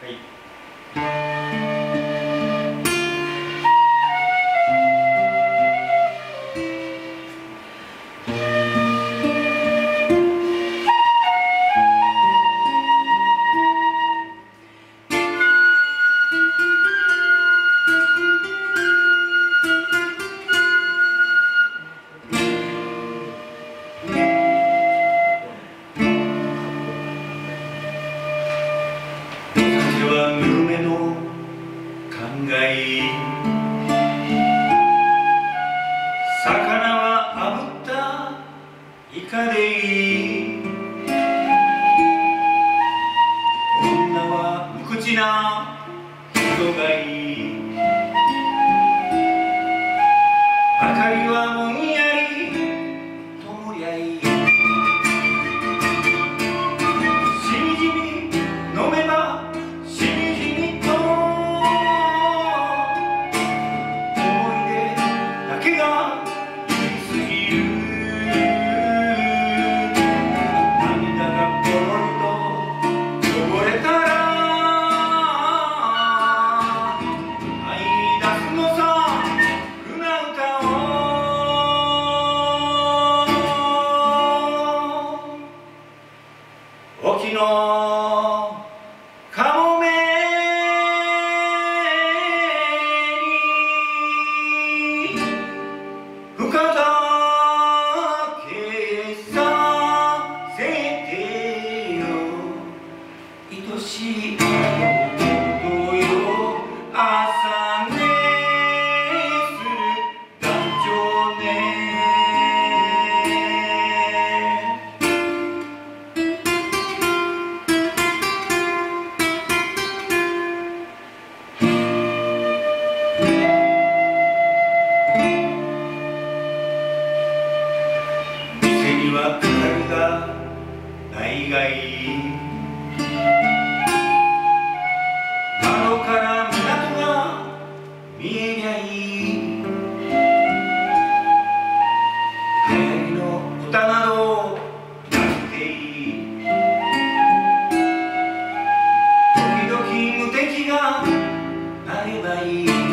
はい。がいい魚は炙ったイカでいい。はがないがいい窓から港が見えりゃいい流行りの歌などなくていい時々無敵がなればいい。